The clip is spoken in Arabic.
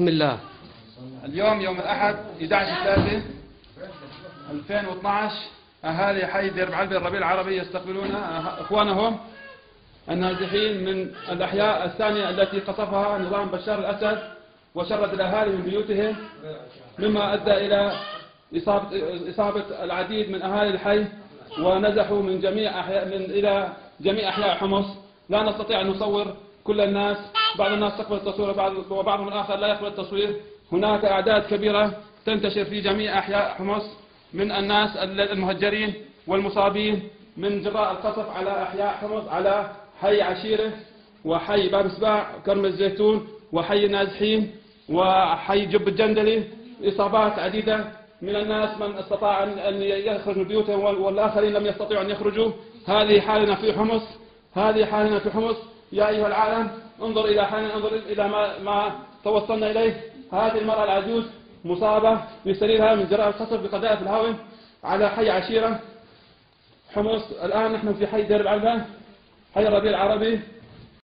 بسم الله. اليوم يوم الأحد 11 3 2012 أهالي حي دير بعلبة الربيع العربي يستقبلون أه- إخوانهم النازحين من الأحياء الثانية التي قصفها نظام بشار الأسد وشرد الأهالي من بيوتهم مما أدى إلى إصابة, إصابة العديد من أهالي الحي ونزحوا من جميع أحياء من إلى جميع أحياء حمص. لا نستطيع أن نصور كل الناس بعض الناس تقبل التصوير وبعض وبعضهم الآخر لا يقبل التصوير. هناك أعداد كبيرة تنتشر في جميع أحياء حمص من الناس المهجرين والمصابين من جراء القصف على أحياء حمص على حي عشيرة وحي باب سباع كرم الزيتون وحي النازحين وحي جب الجندلي. إصابات عديدة. من الناس من استطاع أن يخرج من بيوتهم والآخرين لم يستطيعوا أن يخرجوا. هذه حالنا في حمص. هذه حالنا في حمص. يا أيها العالم انظر إلى حالنا انظر إلى ما, ما توصلنا إليه. هذه المرأة العجوز مصابة في سريرها من جراء القصف بقذائف الهواء على حي عشيرة. حمص الآن نحن في حي دير العلبة حي الربيع العربي.